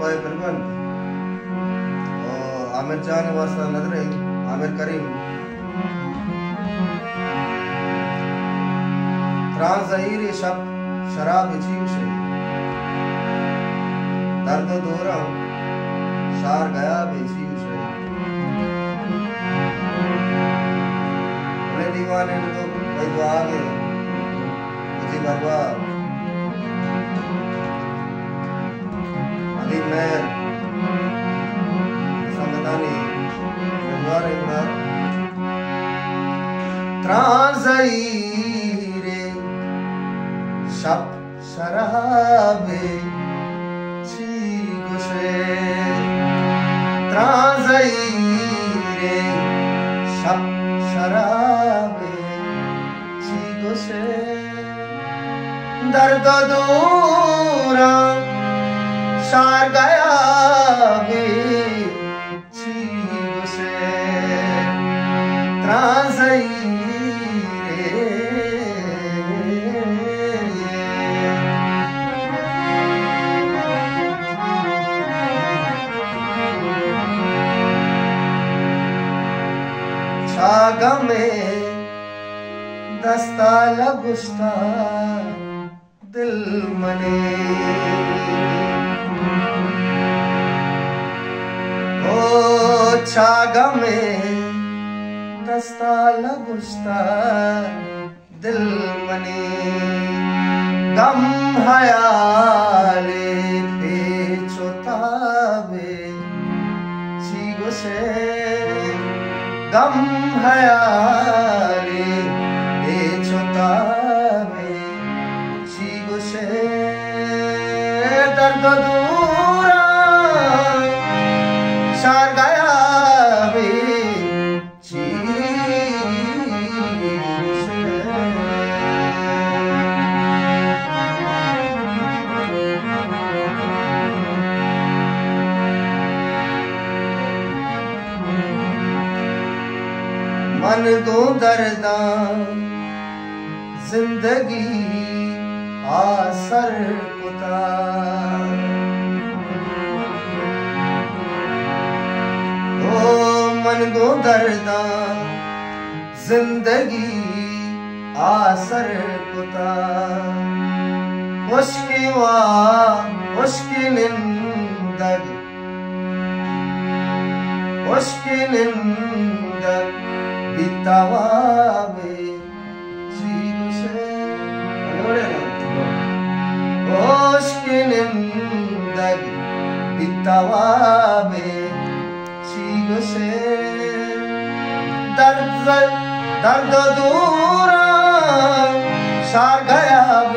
पाए प्रबंध आमिर जान वास्ता नजरे आमिर करीम त्रासईर शब शराब जीव से दर्द दोरा शार गया बेजी বাইরে সাপ সারাবে ছিগোসে ত্রাজাইরে সাপ সারাবে ছিগোসে দর্দ দূরা সার গায়াবে ছিগোসে ত্রাজাইরে छागमे दस्ता लगुस्ता दिल मने। ओ छागमे दस्ता लगुस्ता दिल मने। गम हयाले 야. दर ज़िंदगी आ सर पुतो दर दा ज़िंदगी आ सर पुता मुश्किल 뒷담화에 지루세 노래는 오시는 다기 뒷담화에 지루세 다르자 다르다 두라 사가야비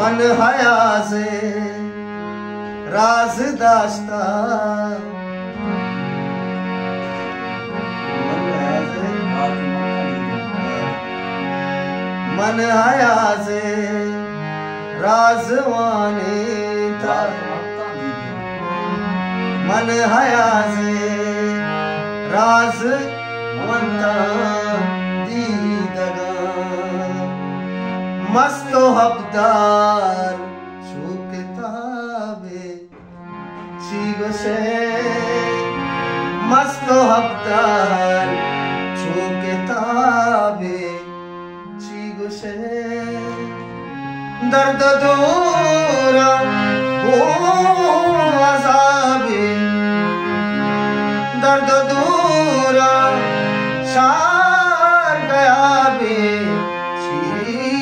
मन हयाजे राज दास्ता मन ਰਾਜ਼ਵਾਨੇ ਦਾ ਮਨ ਹਯਾ ਸੇ ਰਾਜ਼ ਮੰਤਾ ਦੀ ਦਗਾ ਮਸਤੋ ਹਬਦਾਰ ਸ਼ੁਕਤਾਵੇ ਚੀਗਸੇ ਮਸਤੋ ਹਬਦਾਰ दर्द दूर ओ दर्द दूर सार श्री